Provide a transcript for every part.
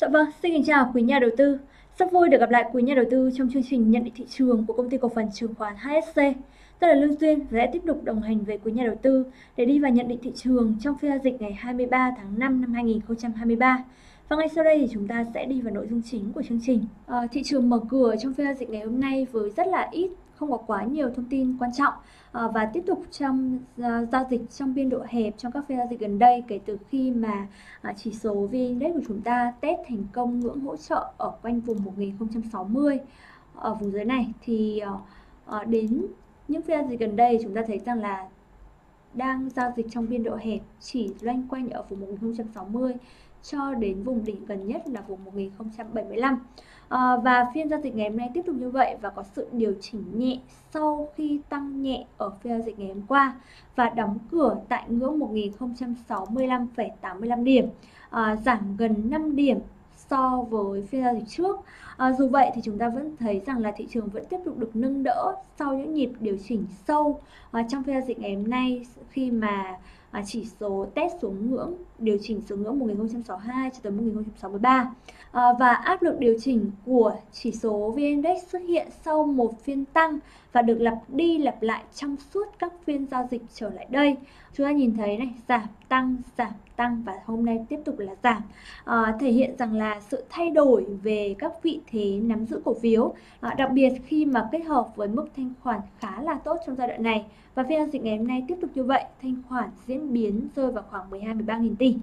Dạ vâng, xin kính chào quý nhà đầu tư. Rất vui được gặp lại quý nhà đầu tư trong chương trình nhận định thị trường của công ty cổ phần chứng khoán HSC. Tôi là Lương Duyên và sẽ tiếp tục đồng hành với quý nhà đầu tư để đi vào nhận định thị trường trong phiên giao dịch ngày 23 tháng 5 năm 2023. Và ngay sau đây thì chúng ta sẽ đi vào nội dung chính của chương trình. À, thị trường mở cửa trong phiên giao dịch ngày hôm nay với rất là ít không có quá nhiều thông tin quan trọng. À, và tiếp tục trong ờ, giao dịch trong biên độ hẹp trong các phiên giao dịch gần đây kể từ khi mà à, chỉ số VN Index của chúng ta test thành công ngưỡng hỗ trợ ở quanh vùng 1060 ở vùng dưới này thì ờ, đến những phiên giao dịch gần đây chúng ta thấy rằng là đang giao dịch trong biên độ hẹp chỉ loanh quanh ở vùng 1060 cho đến vùng đỉnh gần nhất là vùng 1075 à, ờ, và phiên giao dịch ngày hôm nay tiếp tục như vậy và có sự điều chỉnh nhẹ sau khi tăng nhẹ ở phiên giao dịch ngày hôm qua và đóng cửa tại ngưỡng 1065,85 điểm à, giảm gần 5 điểm so với phiên giao dịch trước. À, dù vậy thì chúng ta vẫn thấy rằng là thị trường vẫn tiếp tục được nâng đỡ sau những nhịp điều chỉnh sâu à, trong phiên giao dịch ngày hôm nay khi mà à, chỉ số test xuống ngưỡng điều chỉnh xuống ngưỡng 1062 cho tới 1063 à, ờ, và áp lực điều chỉnh của chỉ số VN Index xuất hiện sau một phiên tăng và được lặp đi lặp lại trong suốt các phiên giao dịch trở lại đây. Chúng ta nhìn thấy này giảm tăng giảm tăng và hôm nay tiếp tục là giảm. À, thể hiện rằng là sự thay đổi về các vị thế nắm giữ cổ phiếu. À, đặc biệt khi mà kết hợp với mức thanh khoản khá là tốt trong giai đoạn này. Và phiên giao dịch ngày hôm nay tiếp tục như vậy thanh khoản diễn biến rơi vào khoảng 12 13 nghìn tỷ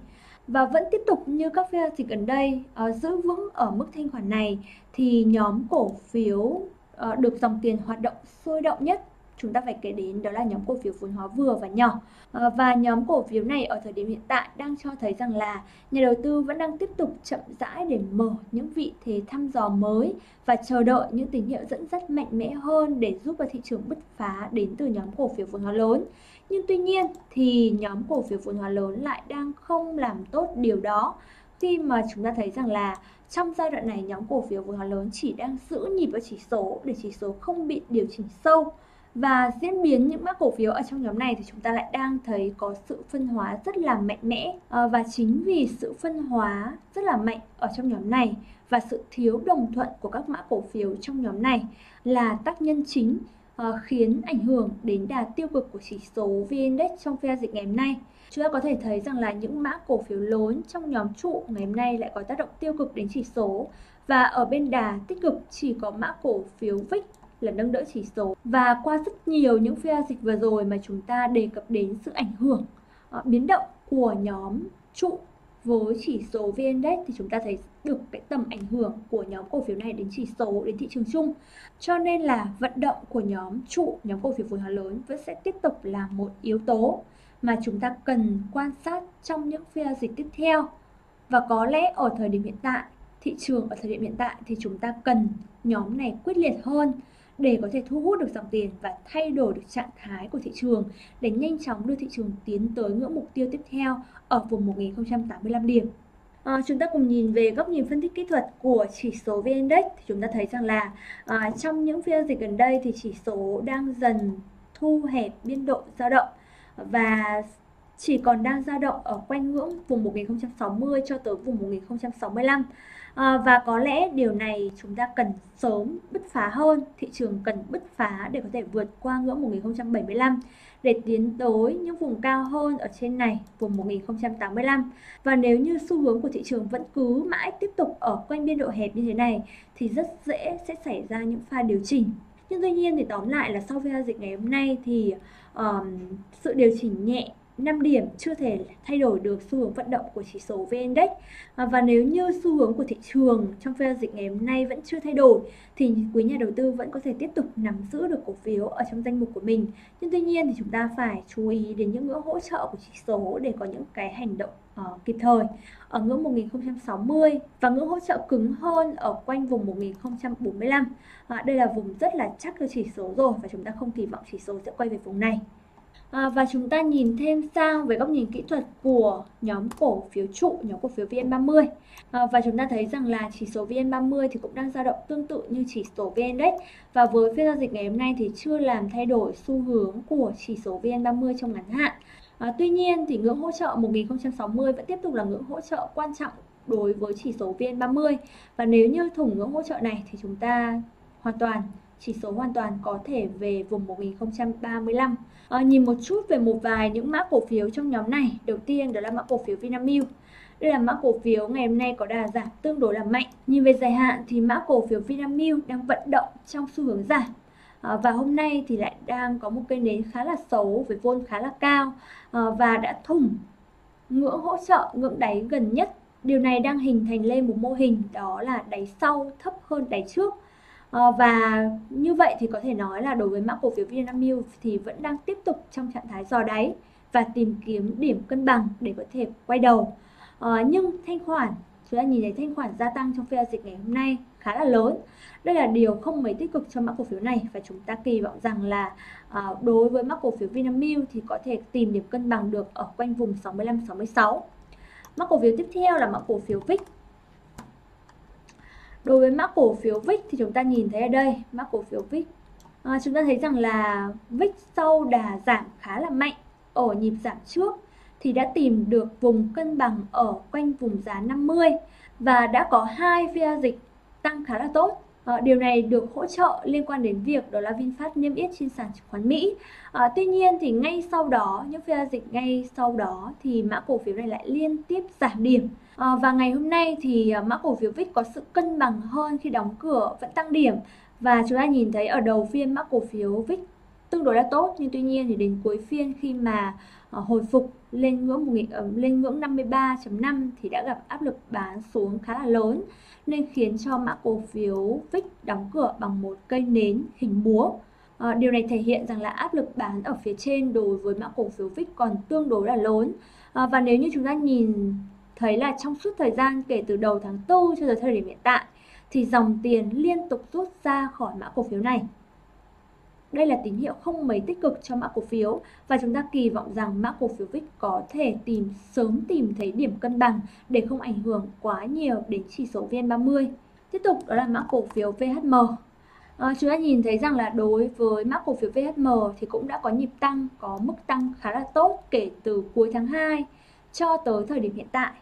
và vẫn tiếp tục như các phiên giao dịch gần đây uh, giữ vững ở mức thanh khoản này thì nhóm cổ phiếu uh, được dòng tiền hoạt động sôi động nhất chúng ta phải kể đến đó là nhóm cổ phiếu vốn hóa vừa và nhỏ. Ờ, và nhóm cổ phiếu này ở thời điểm hiện tại đang cho thấy rằng là nhà đầu tư vẫn đang tiếp tục chậm rãi để mở những vị thế thăm dò mới và chờ đợi những tín hiệu dẫn dắt mạnh mẽ hơn để giúp vào thị trường bứt phá đến từ nhóm cổ phiếu vốn hóa lớn. Nhưng tuy nhiên thì nhóm cổ phiếu vốn hóa lớn lại đang không làm tốt điều đó. Khi mà chúng ta thấy rằng là trong giai đoạn này, nhóm cổ phiếu vốn hóa lớn chỉ đang giữ nhịp ở chỉ số để chỉ số không bị điều chỉnh sâu và diễn biến những mã cổ phiếu ở trong nhóm này thì chúng ta lại đang thấy có sự phân hóa rất là mạnh mẽ à, và chính vì sự phân hóa rất là mạnh ở trong nhóm này và sự thiếu đồng thuận của các mã cổ phiếu trong nhóm này là tác nhân chính ờ, khiến ảnh hưởng đến đà tiêu cực của chỉ số VN Index trong phiên dịch ngày hôm nay. Chúng ta có thể thấy rằng là những mã cổ phiếu lớn trong nhóm trụ ngày hôm nay lại có tác động tiêu cực đến chỉ số và ở bên đà tích cực chỉ có mã cổ phiếu VIX là nâng đỡ chỉ số và qua rất nhiều những phiên dịch vừa rồi mà chúng ta đề cập đến sự ảnh hưởng uh, biến động của nhóm trụ với chỉ số VN Index thì chúng ta thấy được cái tầm ảnh hưởng của nhóm cổ phiếu này đến chỉ số đến thị trường chung. Cho nên là vận động của nhóm trụ, nhóm cổ phiếu vốn hóa lớn vẫn sẽ tiếp tục là một yếu tố mà chúng ta cần quan sát trong những phiên dịch tiếp theo. Và có lẽ ở thời điểm hiện tại, thị trường ở thời điểm hiện tại thì chúng ta cần nhóm này quyết liệt hơn để có thể thu hút được dòng tiền và thay đổi được trạng thái của thị trường để nhanh chóng đưa thị trường tiến tới ngưỡng mục tiêu tiếp theo ở vùng 1085 điểm. À, chúng ta cùng nhìn về góc nhìn phân tích kỹ thuật của chỉ số VN Index thì chúng ta thấy rằng là à, trong những phiên dịch gần đây thì chỉ số đang dần thu hẹp biên độ dao động và chỉ còn đang dao động ở quanh ngưỡng vùng 1060 cho tới vùng 1065 à, và có lẽ điều này chúng ta cần sớm bứt phá hơn thị trường cần bứt phá để có thể vượt qua ngưỡng 1075 để tiến tới những vùng cao hơn ở trên này vùng 1085 và nếu như xu hướng của thị trường vẫn cứ mãi tiếp tục ở quanh biên độ hẹp như thế này thì rất dễ sẽ xảy ra những pha điều chỉnh. Nhưng tuy nhiên thì tóm lại là sau phiên giao dịch ngày hôm nay thì um, sự điều chỉnh nhẹ 5 điểm chưa thể thay đổi được xu hướng vận động của chỉ số VN Index. À, và nếu như xu hướng của thị trường trong phiên giao dịch ngày hôm nay vẫn chưa thay đổi thì quý nhà đầu tư vẫn có thể tiếp tục nắm giữ được cổ phiếu ở trong danh mục của mình. Nhưng tuy nhiên thì chúng ta phải chú ý đến những ngưỡng hỗ trợ của chỉ số để có những cái hành động uh, kịp thời. Ở ngưỡng 1060 và ngưỡng hỗ trợ cứng hơn ở quanh vùng 1045 à, đây là vùng rất là chắc cho chỉ số rồi và chúng ta không kỳ vọng chỉ số sẽ quay về vùng này. À, và chúng ta nhìn thêm sang về góc nhìn kỹ thuật của nhóm cổ phiếu trụ, nhóm cổ phiếu VN30. À, và chúng ta thấy rằng là chỉ số VN30 thì cũng đang dao động tương tự như chỉ số VN Index và với phiên giao dịch ngày hôm nay thì chưa làm thay đổi xu hướng của chỉ số VN30 trong ngắn hạn. À, tuy nhiên thì ngưỡng hỗ trợ 1060 vẫn tiếp tục là ngưỡng hỗ trợ quan trọng đối với chỉ số VN30 và nếu như thủng ngưỡng hỗ trợ này thì chúng ta hoàn toàn chỉ số hoàn toàn có thể về vùng 1035. À, nhìn một chút về một vài những mã cổ phiếu trong nhóm này. Đầu tiên đó là mã cổ phiếu Vinamilk. Đây là mã cổ phiếu ngày hôm nay có đà giảm tương đối là mạnh. Nhìn về dài hạn thì mã cổ phiếu Vinamilk đang vận động trong xu hướng giảm. À, và hôm nay thì lại đang có một cây nến khá là xấu với vôn khá là cao à, và đã thủng ngưỡng hỗ trợ, ngưỡng đáy gần nhất. Điều này đang hình thành lên một mô hình đó là đáy sau thấp hơn đáy trước. Ờ, và như vậy thì có thể nói là đối với mã cổ phiếu Vinamilk thì vẫn đang tiếp tục trong trạng thái dò đáy và tìm kiếm điểm cân bằng để có thể quay đầu. À, nhưng thanh khoản chúng ta nhìn thấy thanh khoản gia tăng trong phiên giao dịch ngày hôm nay khá là lớn. Đây là điều không mấy tích cực cho mã cổ phiếu này và chúng ta kỳ vọng rằng là à, đối với mã cổ phiếu Vinamilk thì có thể tìm điểm cân bằng được ở quanh vùng 65 66. Mã cổ phiếu tiếp theo là mã cổ phiếu VIX. Đối với mã cổ phiếu VIX thì chúng ta nhìn thấy ở đây, mã cổ phiếu VIX à, chúng ta thấy rằng là VIX sau đà giảm khá là mạnh ở nhịp giảm trước thì đã tìm được vùng cân bằng ở quanh vùng giá 50 và đã có hai phiên dịch tăng khá là tốt. À, điều này được hỗ trợ liên quan đến việc đó là VinFast niêm yết trên sàn chứng khoán Mỹ. À, tuy nhiên thì ngay sau đó, những phiên giao dịch ngay sau đó thì mã cổ phiếu này lại liên tiếp giảm điểm. À, và ngày hôm nay thì mã cổ phiếu VIX có sự cân bằng hơn khi đóng cửa vẫn tăng điểm. Và chúng ta nhìn thấy ở đầu phiên mã cổ phiếu VIX tương đối là tốt nhưng tuy nhiên thì đến cuối phiên khi mà hồi phục lên ngưỡng lên ngưỡng 53.5 thì đã gặp áp lực bán xuống khá là lớn nên khiến cho mã cổ phiếu VIX đóng cửa bằng một cây nến hình búa. À, điều này thể hiện rằng là áp lực bán ở phía trên đối với mã cổ phiếu VIX còn tương đối là lớn. À, và nếu như chúng ta nhìn thấy là trong suốt thời gian kể từ đầu tháng 4 cho tới thời điểm hiện tại thì dòng tiền liên tục rút ra khỏi mã cổ phiếu này. Đây là tín hiệu không mấy tích cực cho mã cổ phiếu và chúng ta kỳ vọng rằng mã cổ phiếu VIX có thể tìm sớm tìm thấy điểm cân bằng để không ảnh hưởng quá nhiều đến chỉ số VN30. Tiếp tục đó là mã cổ phiếu VHM. À, ờ, chúng ta nhìn thấy rằng là đối với mã cổ phiếu VHM thì cũng đã có nhịp tăng, có mức tăng khá là tốt kể từ cuối tháng 2 cho tới thời điểm hiện tại.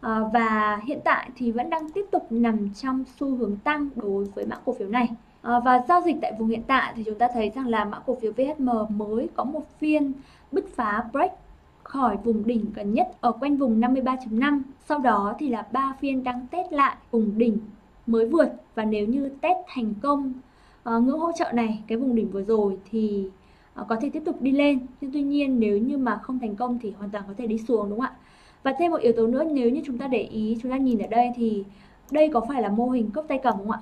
À, và hiện tại thì vẫn đang tiếp tục nằm trong xu hướng tăng đối với mã cổ phiếu này. À, và giao dịch tại vùng hiện tại thì chúng ta thấy rằng là mã cổ phiếu VHM mới có một phiên bứt phá break khỏi vùng đỉnh gần nhất ở quanh vùng 53.5. Sau đó thì là ba phiên đang test lại vùng đỉnh mới vượt và nếu như test thành công uh, ngưỡng hỗ trợ này, cái vùng đỉnh vừa rồi thì uh, có thể tiếp tục đi lên. Nhưng tuy nhiên nếu như mà không thành công thì hoàn toàn có thể đi xuống đúng không ạ? Và thêm một yếu tố nữa nếu như chúng ta để ý, chúng ta nhìn ở đây thì đây có phải là mô hình cốc tay cầm không ạ?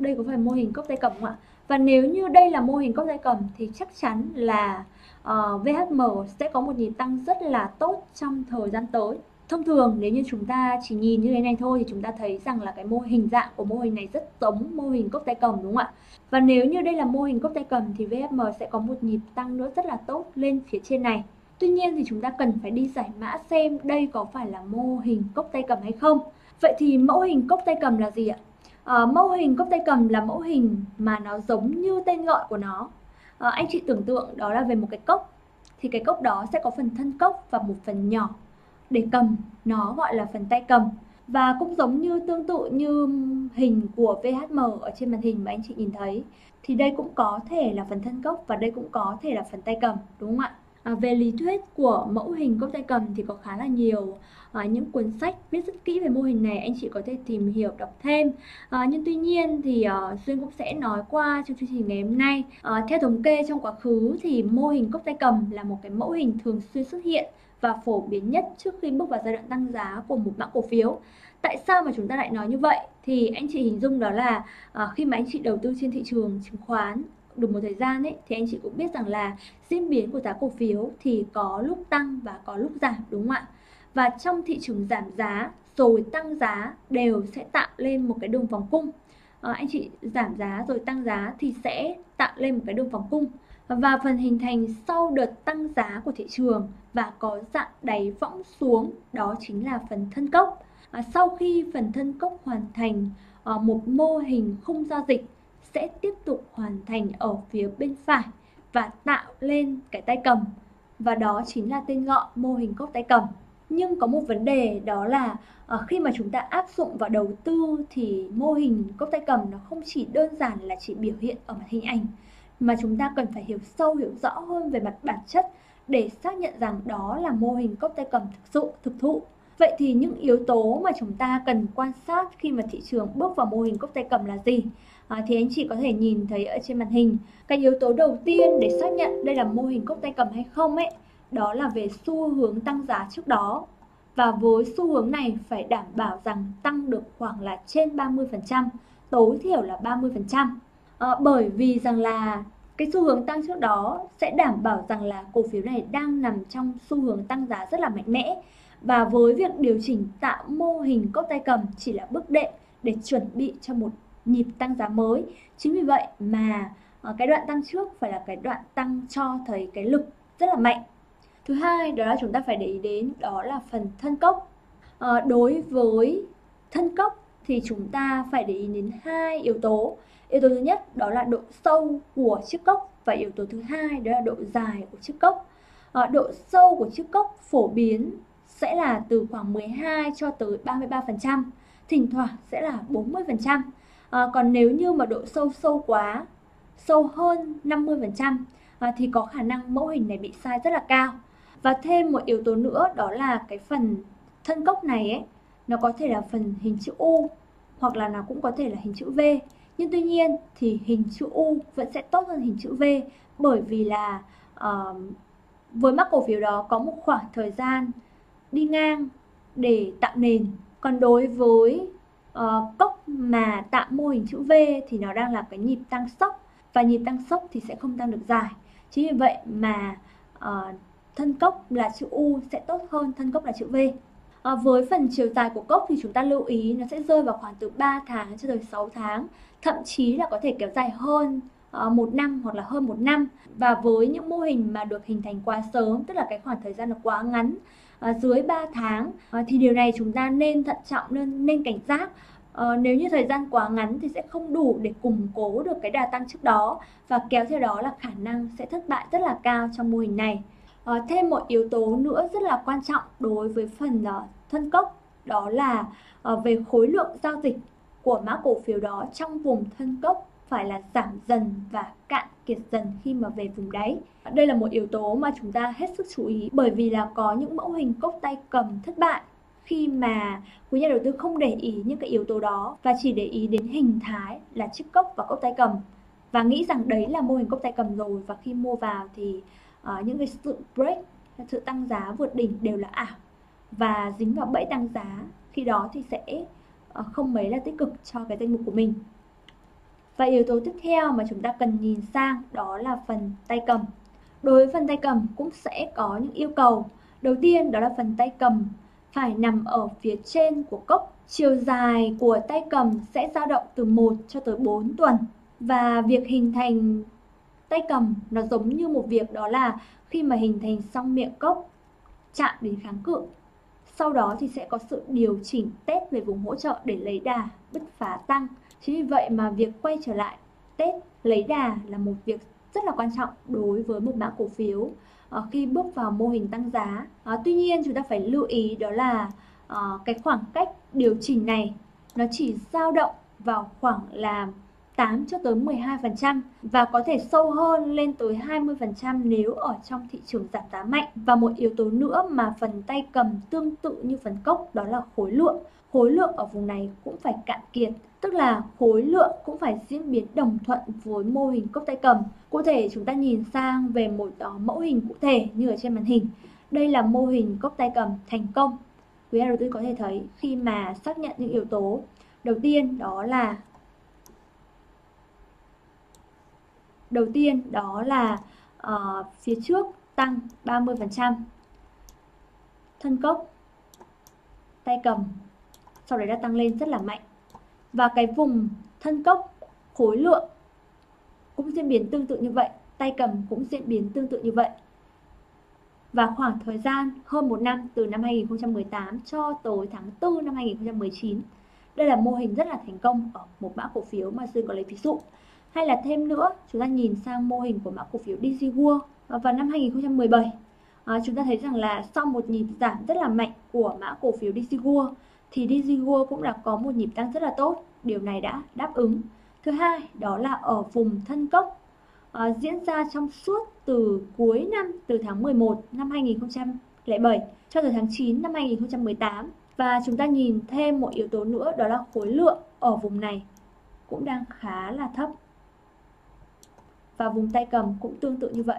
Đây có phải mô hình cốc tay cầm không ạ? Và nếu như đây là mô hình cốc tay cầm thì chắc chắn là ờ, uh, VHM sẽ có một nhịp tăng rất là tốt trong thời gian tới. Thông thường nếu như chúng ta chỉ nhìn như thế này thôi thì chúng ta thấy rằng là cái mô hình dạng của mô hình này rất giống mô hình cốc tay cầm đúng không ạ? Và nếu như đây là mô hình cốc tay cầm thì VHM sẽ có một nhịp tăng nữa rất là tốt lên phía trên này. Tuy nhiên thì chúng ta cần phải đi giải mã xem đây có phải là mô hình cốc tay cầm hay không. Vậy thì mẫu hình cốc tay cầm là gì ạ? À, mẫu hình cốc tay cầm là mẫu hình mà nó giống như tên gọi của nó. À, anh chị tưởng tượng đó là về một cái cốc thì cái cốc đó sẽ có phần thân cốc và một phần nhỏ để cầm nó gọi là phần tay cầm và cũng giống như tương tự như hình của VHM ở trên màn hình mà anh chị nhìn thấy thì đây cũng có thể là phần thân cốc và đây cũng có thể là phần tay cầm đúng không ạ? À, về lý thuyết của mẫu hình cốc tay cầm thì có khá là nhiều. À, những cuốn sách viết rất kỹ về mô hình này anh chị có thể tìm hiểu đọc thêm. À, nhưng tuy nhiên thì à, duyên cũng sẽ nói qua trong chương trình ngày hôm nay. À, theo thống kê trong quá khứ thì mô hình cốc tay cầm là một cái mẫu hình thường xuyên xuất hiện và phổ biến nhất trước khi bước vào giai đoạn tăng giá của một mã cổ phiếu. Tại sao mà chúng ta lại nói như vậy? Thì anh chị hình dung đó là à, khi mà anh chị đầu tư trên thị trường chứng khoán được một thời gian ấy thì anh chị cũng biết rằng là diễn biến của giá cổ phiếu thì có lúc tăng và có lúc giảm đúng không ạ? Và trong thị trường giảm giá rồi tăng giá đều sẽ tạo lên một cái đường vòng cung. À, anh chị giảm giá rồi tăng giá thì sẽ tạo lên một cái đường vòng cung và phần hình thành sau đợt tăng giá của thị trường và có dạng đáy võng xuống đó chính là phần thân cốc. À, sau khi phần thân cốc hoàn thành à, một mô hình khung giao dịch sẽ tiếp tục hoàn thành ở phía bên phải và tạo lên cái tay cầm. Và đó chính là tên gọi mô hình cốc tay cầm. Nhưng có một vấn đề đó là uh, khi mà chúng ta áp dụng vào đầu tư thì mô hình cốc tay cầm nó không chỉ đơn giản là chỉ biểu hiện ở mặt hình ảnh mà chúng ta cần phải hiểu sâu hiểu rõ hơn về mặt bản chất để xác nhận rằng đó là mô hình cốc tay cầm thực sự thực thụ vậy thì những yếu tố mà chúng ta cần quan sát khi mà thị trường bước vào mô hình cốc tay cầm là gì? À, thì anh chị có thể nhìn thấy ở trên màn hình cái yếu tố đầu tiên để xác nhận đây là mô hình cốc tay cầm hay không ấy đó là về xu hướng tăng giá trước đó. Và với xu hướng này phải đảm bảo rằng tăng được khoảng là trên 30%, tối thiểu là 30%. À, bởi vì rằng là cái xu hướng tăng trước đó sẽ đảm bảo rằng là cổ phiếu này đang nằm trong xu hướng tăng giá rất là mạnh mẽ và với việc điều chỉnh tạo mô hình cốc tay cầm chỉ là bước đệm để chuẩn bị cho một nhịp tăng giá mới. Chính vì vậy mà ờ, cái đoạn tăng trước phải là cái đoạn tăng cho thấy cái lực rất là mạnh. Thứ hai đó là chúng ta phải để ý đến đó là phần thân cốc. À, đối với thân cốc thì chúng ta phải để ý đến hai yếu tố. Yếu tố thứ nhất đó là độ sâu của chiếc cốc và yếu tố thứ hai đó là độ dài của chiếc cốc. À, độ sâu của chiếc cốc phổ biến sẽ là từ khoảng 12 cho tới 33%, thỉnh thoảng sẽ là 40%. À, ờ, còn nếu như mà độ sâu sâu quá, sâu hơn 50% à, ờ, thì có khả năng mẫu hình này bị sai rất là cao và thêm một yếu tố nữa đó là cái phần thân cốc này ấy nó có thể là phần hình chữ U hoặc là nó cũng có thể là hình chữ V nhưng tuy nhiên thì hình chữ U vẫn sẽ tốt hơn hình chữ V bởi vì là uh, với mắc cổ phiếu đó có một khoảng thời gian đi ngang để tạo nền còn đối với uh, cốc mà tạo mô hình chữ V thì nó đang là cái nhịp tăng sốc và nhịp tăng sốc thì sẽ không tăng được dài chính vì vậy mà uh, thân cốc là chữ U sẽ tốt hơn thân cốc là chữ V. À, với phần chiều dài của cốc thì chúng ta lưu ý nó sẽ rơi vào khoảng từ 3 tháng cho tới 6 tháng, thậm chí là có thể kéo dài hơn uh, một năm hoặc là hơn một năm. Và với những mô hình mà được hình thành quá sớm, tức là cái khoảng thời gian nó quá ngắn, Ờ, dưới 3 tháng, ờ, thì điều này chúng ta nên thận trọng, nên, nên cảnh giác. Ờ, nếu như thời gian quá ngắn thì sẽ không đủ để củng cố được cái đà tăng trước đó và kéo theo đó là khả năng sẽ thất bại rất là cao trong mô hình này. Thêm một yếu tố nữa rất là quan trọng đối với phần uh, thân cốc đó là uh, về khối lượng giao dịch của mã cổ phiếu đó trong vùng thân cốc phải là giảm dần và cạn kiệt dần khi mà về vùng đáy. Đây là một yếu tố mà chúng ta hết sức chú ý bởi vì là có những mẫu hình cốc tay cầm thất bại. Khi mà quý nhà đầu tư không để ý những cái yếu tố đó và chỉ để ý đến hình thái là chiếc cốc và cốc tay cầm và nghĩ rằng đấy là mô hình cốc tay cầm rồi và khi mua vào thì uh, những cái sự break sự tăng giá vượt đỉnh đều là ảo và dính vào bẫy tăng giá. Khi đó thì sẽ uh, không mấy là tích cực cho cái danh mục của mình và yếu tố tiếp theo mà chúng ta cần nhìn sang đó là phần tay cầm. Đối với phần tay cầm cũng sẽ có những yêu cầu. Đầu tiên đó là phần tay cầm phải nằm ở phía trên của cốc. Chiều dài của tay cầm sẽ dao động từ 1 cho tới 4 tuần. Và việc hình thành tay cầm nó giống như một việc đó là khi mà hình thành xong miệng cốc, chạm đến kháng cự. Sau đó thì sẽ có sự điều chỉnh test về vùng hỗ trợ để lấy đà bứt phá tăng chính vì vậy mà việc quay trở lại Tết lấy đà là một việc rất là quan trọng đối với một mã cổ phiếu uh, khi bước vào mô hình tăng giá uh, tuy nhiên chúng ta phải lưu ý đó là uh, cái khoảng cách điều chỉnh này nó chỉ dao động vào khoảng là 8 cho tới 12% và có thể sâu hơn lên tới 20% nếu ở trong thị trường giảm giá mạnh. Và một yếu tố nữa mà phần tay cầm tương tự như phần cốc đó là khối lượng. Khối lượng ở vùng này cũng phải cạn kiệt, tức là khối lượng cũng phải diễn biến đồng thuận với mô hình cốc tay cầm. Cụ thể chúng ta nhìn sang về một đó mẫu hình cụ thể như ở trên màn hình. Đây là mô hình cốc tay cầm thành công. Quý đầu tư có thể thấy khi mà xác nhận những yếu tố đầu tiên đó là Đầu tiên đó là uh, phía trước tăng 30%. Thân cốc, tay cầm, sau đấy đã tăng lên rất là mạnh. Và cái vùng thân cốc, khối lượng cũng diễn biến tương tự như vậy, tay cầm cũng diễn biến tương tự như vậy. Và khoảng thời gian hơn một năm từ năm 2018 cho tới tháng 4 năm 2019. Đây là mô hình rất là thành công ở một mã cổ phiếu mà Dương có lấy ví dụ Hay là thêm nữa, chúng ta nhìn sang mô hình của mã cổ phiếu DG World vào năm 2017 à, chúng ta thấy rằng là sau một nhịp giảm rất là mạnh của mã cổ phiếu DG World thì Digigo cũng đã có một nhịp tăng rất là tốt. Điều này đã đáp ứng. Thứ hai đó là ở vùng thân cốc à, diễn ra trong suốt từ cuối năm từ tháng 11 năm 2007 cho tới tháng 9 năm 2018 và chúng ta nhìn thêm một yếu tố nữa đó là khối lượng ở vùng này cũng đang khá là thấp. Và vùng tay cầm cũng tương tự như vậy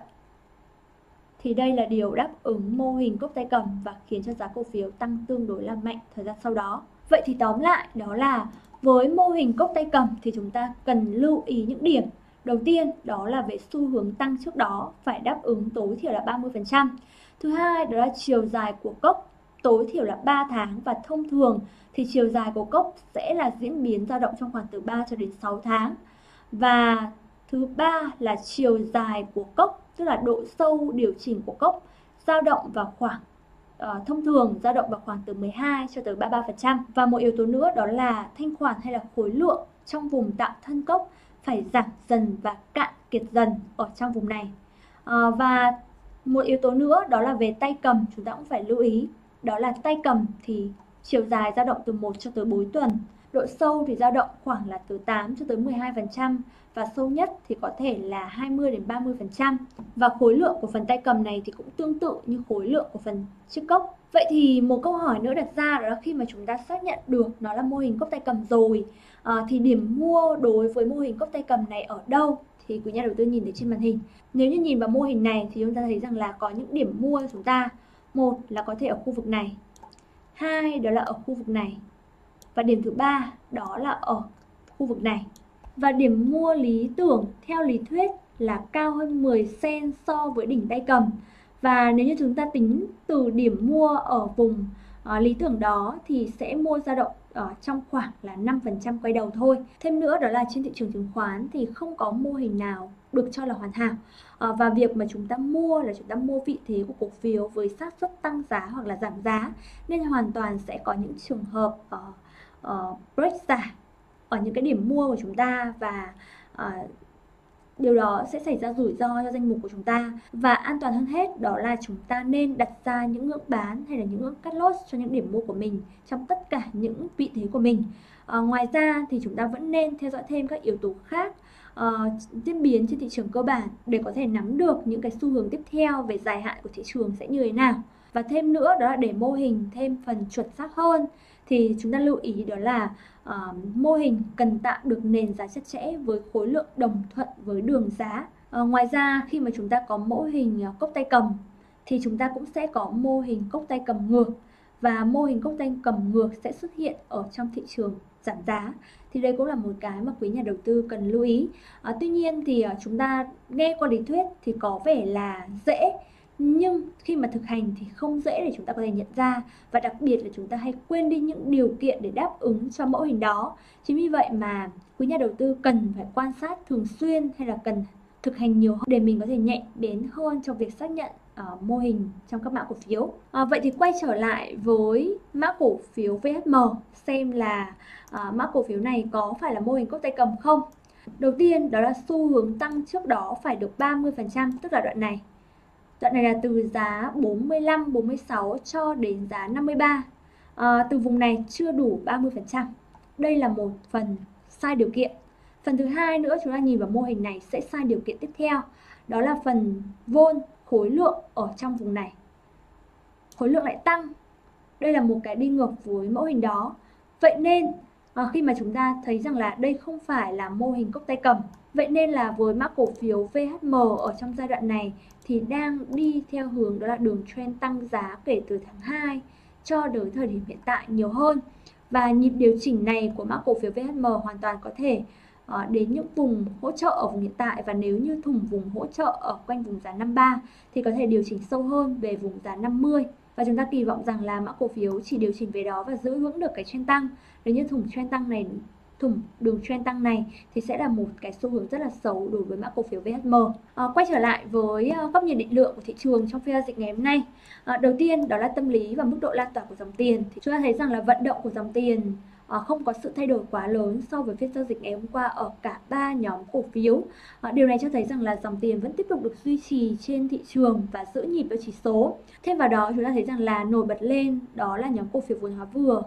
thì đây là điều đáp ứng mô hình cốc tay cầm và khiến cho giá cổ phiếu tăng tương đối là mạnh thời gian sau đó. Vậy thì tóm lại, đó là với mô hình cốc tay cầm thì chúng ta cần lưu ý những điểm. Đầu tiên, đó là về xu hướng tăng trước đó, phải đáp ứng tối thiểu là 30%. Thứ hai, đó là chiều dài của cốc tối thiểu là 3 tháng và thông thường thì chiều dài của cốc sẽ là diễn biến dao động trong khoảng từ 3 cho đến 6 tháng. Và thứ ba là chiều dài của cốc tức là độ sâu điều chỉnh của cốc dao động vào khoảng uh, thông thường dao động vào khoảng từ 12 cho tới 33% và một yếu tố nữa đó là thanh khoản hay là khối lượng trong vùng tạo thân cốc phải giảm dần và cạn kiệt dần ở trong vùng này. Uh, và một yếu tố nữa đó là về tay cầm chúng ta cũng phải lưu ý. Đó là tay cầm thì chiều dài dao động từ 1 cho tới 4 tuần độ sâu thì dao động khoảng là từ 8 cho tới 12% và sâu nhất thì có thể là 20 đến 30%. Và khối lượng của phần tay cầm này thì cũng tương tự như khối lượng của phần chiếc cốc. Vậy thì một câu hỏi nữa đặt ra đó là khi mà chúng ta xác nhận được nó là mô hình cốc tay cầm rồi à, thì điểm mua đối với mô hình cốc tay cầm này ở đâu? Thì quý nhà đầu tư nhìn thấy trên màn hình. Nếu như nhìn vào mô hình này thì chúng ta thấy rằng là có những điểm mua chúng ta. Một là có thể ở khu vực này. Hai đó là ở khu vực này. Và điểm thứ ba đó là ở khu vực này và điểm mua lý tưởng theo lý thuyết là cao hơn 10 sen so với đỉnh tay cầm. Và nếu như chúng ta tính từ điểm mua ở vùng uh, lý tưởng đó thì sẽ mua dao động ở trong khoảng là 5% quay đầu thôi. Thêm nữa đó là trên thị trường chứng khoán thì không có mô hình nào được cho là hoàn hảo. À, và việc mà chúng ta mua là chúng ta mua vị thế của cổ phiếu với xác suất tăng giá hoặc là giảm giá nên hoàn toàn sẽ có những trường hợp uh, uh, break giảm ở những cái điểm mua của chúng ta và uh, điều đó sẽ xảy ra rủi ro cho danh mục của chúng ta và an toàn hơn hết đó là chúng ta nên đặt ra những ngưỡng bán hay là những ngưỡng cắt loss cho những điểm mua của mình trong tất cả những vị thế của mình à, ngoài ra thì chúng ta vẫn nên theo dõi thêm các yếu tố khác Ờ, uh, diễn biến trên thị trường cơ bản để có thể nắm được những cái xu hướng tiếp theo về dài hạn của thị trường sẽ như thế nào và thêm nữa đó là để mô hình thêm phần chuẩn xác hơn thì chúng ta lưu ý đó là uh, mô hình cần tạo được nền giá chặt chẽ với khối lượng đồng thuận với đường giá. Uh, ngoài ra khi mà chúng ta có mô hình uh, cốc tay cầm thì chúng ta cũng sẽ có mô hình cốc tay cầm ngược và mô hình cốc tay cầm ngược sẽ xuất hiện ở trong thị trường giảm giá. Thì đây cũng là một cái mà quý nhà đầu tư cần lưu ý. À, tuy nhiên thì uh, chúng ta nghe qua lý thuyết thì có vẻ là dễ nhưng khi mà thực hành thì không dễ để chúng ta có thể nhận ra. Và đặc biệt là chúng ta hay quên đi những điều kiện để đáp ứng cho mẫu hình đó. Chính vì vậy mà quý nhà đầu tư cần phải quan sát thường xuyên hay là cần thực hành nhiều hơn để mình có thể nhạy bén hơn trong việc xác nhận uh, mô hình trong các mã cổ phiếu. Uh, vậy thì quay trở lại với mã cổ phiếu VHM xem là uh, mã cổ phiếu này có phải là mô hình cốc tay cầm không? Đầu tiên đó là xu hướng tăng trước đó phải được 30% tức là đoạn này Đoạn này là từ giá 45, 46 cho đến giá 53. À, từ vùng này chưa đủ 30%. Đây là một phần sai điều kiện. Phần thứ hai nữa chúng ta nhìn vào mô hình này sẽ sai điều kiện tiếp theo. Đó là phần vôn khối lượng ở trong vùng này. Khối lượng lại tăng. Đây là một cái đi ngược với mẫu hình đó. Vậy nên à, khi mà chúng ta thấy rằng là đây không phải là mô hình cốc tay cầm Vậy nên là với mã cổ phiếu VHM ở trong giai đoạn này thì đang đi theo hướng đó là đường trend tăng giá kể từ tháng 2 cho đến thời điểm hiện tại nhiều hơn. Và nhịp điều chỉnh này của mã cổ phiếu VHM hoàn toàn có thể Ờ, đến những vùng hỗ trợ ở vùng hiện tại và nếu như thủng vùng hỗ trợ ở quanh vùng giá 53 thì có thể điều chỉnh sâu hơn về vùng giá 50 và chúng ta kỳ vọng rằng là mã cổ phiếu chỉ điều chỉnh về đó và giữ vững được cái trend tăng nếu như thủng trend tăng này thủng đường trend tăng này thì sẽ là một cái xu hướng rất là xấu đối với mã cổ phiếu VHM. À, ờ, quay trở lại với ờ, góc nhìn định lượng của thị trường trong phiên giao dịch ngày hôm nay. À, đầu tiên đó là tâm lý và mức độ lan tỏa của dòng tiền. Thì chúng ta thấy rằng là vận động của dòng tiền Ờ, không có sự thay đổi quá lớn so với phiên giao dịch ngày hôm qua ở cả ba nhóm cổ phiếu. Ờ, điều này cho thấy rằng là dòng tiền vẫn tiếp tục được duy trì trên thị trường và giữ nhịp với chỉ số. Thêm vào đó chúng ta thấy rằng là nổi bật lên đó là nhóm cổ phiếu vốn hóa vừa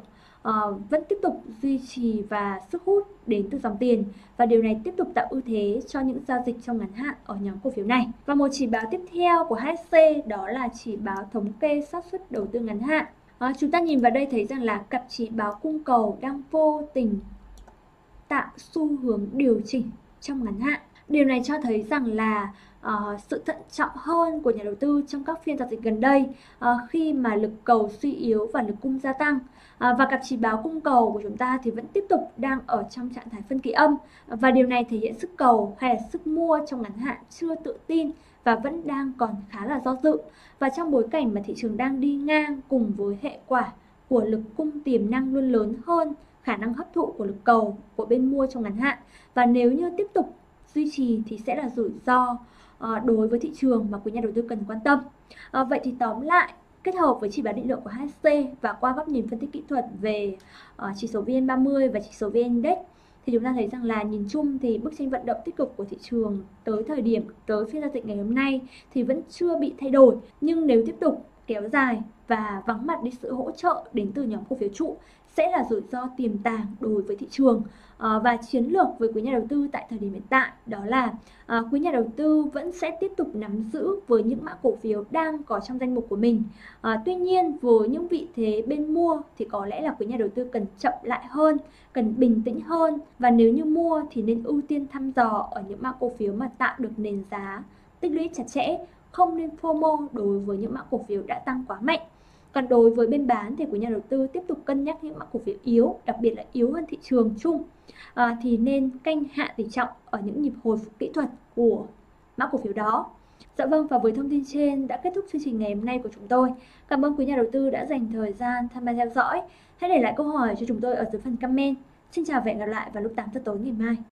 uh, vẫn tiếp tục duy trì và sức hút đến từ dòng tiền và điều này tiếp tục tạo ưu thế cho những giao dịch trong ngắn hạn ở nhóm cổ phiếu này. Và một chỉ báo tiếp theo của HSC đó là chỉ báo thống kê xác suất đầu tư ngắn hạn. À, chúng ta nhìn vào đây thấy rằng là cặp chỉ báo cung cầu đang vô tình tạo xu hướng điều chỉnh trong ngắn hạn. Điều này cho thấy rằng là uh, sự thận trọng hơn của nhà đầu tư trong các phiên giao dịch gần đây uh, khi mà lực cầu suy yếu và lực cung gia tăng. uh, và cặp chỉ báo cung cầu của chúng ta thì vẫn tiếp tục đang ở trong trạng thái phân kỳ âm và điều này thể hiện sức cầu hay là sức mua trong ngắn hạn chưa tự tin và vẫn đang còn khá là do dự và trong bối cảnh mà thị trường đang đi ngang cùng với hệ quả của lực cung tiềm năng luôn lớn hơn khả năng hấp thụ của lực cầu của bên mua trong ngắn hạn và nếu như tiếp tục duy trì thì sẽ là rủi ro ờ, đối với thị trường mà quý nhà đầu tư cần quan tâm. Ờ, vậy thì tóm lại kết hợp với chỉ báo định lượng của HSC và qua góc nhìn phân tích kỹ thuật về uh, chỉ số VN30 và chỉ số VN Index thì chúng ta thấy rằng là nhìn chung thì bức tranh vận động tích cực của thị trường tới thời điểm, tới phiên giao dịch ngày hôm nay thì vẫn chưa bị thay đổi. Nhưng nếu tiếp tục kéo dài và vắng mặt đi sự hỗ trợ đến từ nhóm cổ phiếu trụ sẽ là rủi ro tiềm tàng đối với thị trường. À, và chiến lược với quý nhà đầu tư tại thời điểm hiện tại đó là à, quý nhà đầu tư vẫn sẽ tiếp tục nắm giữ với những mã cổ phiếu đang có trong danh mục của mình. À, tuy nhiên với những vị thế bên mua thì có lẽ là quý nhà đầu tư cần chậm lại hơn cần bình tĩnh hơn. Và nếu như mua thì nên ưu tiên thăm dò ở những mã cổ phiếu mà tạo được nền giá tích lũy chặt chẽ không nên FOMO đối với những mã cổ phiếu đã tăng quá mạnh còn đối với bên bán thì của nhà đầu tư tiếp tục cân nhắc những mã cổ phiếu yếu, đặc biệt là yếu hơn thị trường chung à, thì nên canh hạ tỷ trọng ở những nhịp hồi phục kỹ thuật của mã cổ phiếu đó. Dạ vâng và với thông tin trên đã kết thúc chương trình ngày hôm nay của chúng tôi. Cảm ơn quý nhà đầu tư đã dành thời gian tham gia theo dõi. Hãy để lại câu hỏi cho chúng tôi ở dưới phần comment. Xin chào và hẹn gặp lại vào lúc 8 giờ tối ngày mai.